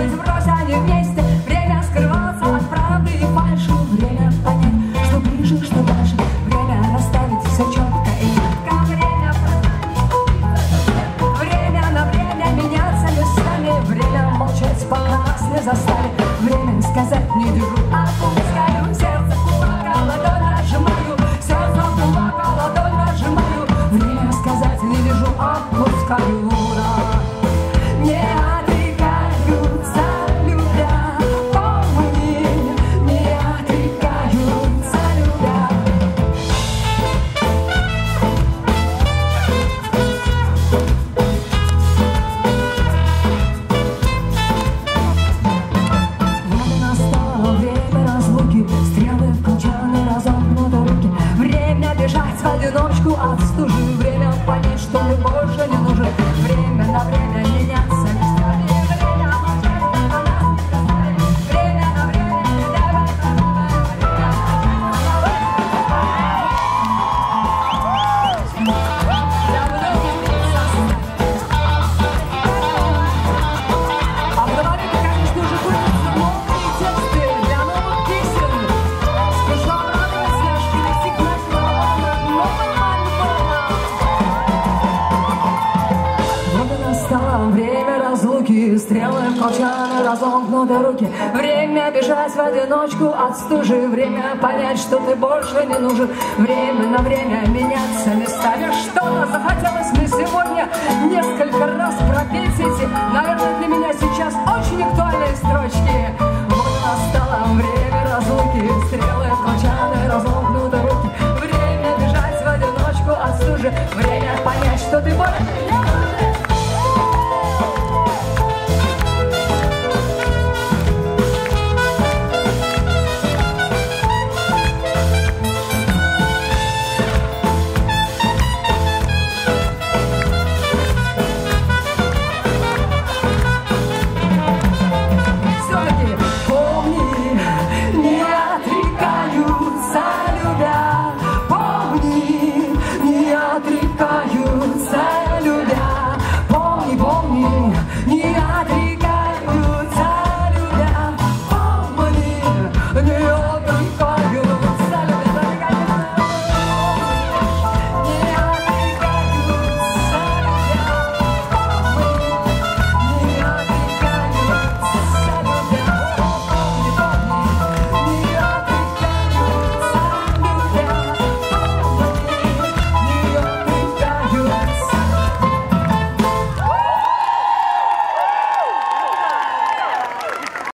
быть не вместе. Время скрываться от правды и фальшу Время что ближе, что дальше. Время расставить все и Время на время меняться местами Время молчать, пока нас не застали. Время сказать не держу, а пускай разлуки, стрелы в колчаны разомкнуты руки. Время бежать в одиночку от стужи, время понять, что мне больше не нужен. нам время разлуки Стрелы в колчаны, разомкнуты руки. Время бежать в одиночку от стужи Время понять, что ты больше не нужен. Время на время меняться местами. Что-то захотелось мне сегодня Несколько раз пропеть эти Наверное, для меня сейчас очень актуальные строчки. Вот настало время разлуки Стрелы в колчаны, разомкнуты руки. Время бежать в одиночку от стужи Время понять, что ты больше не нужен. Не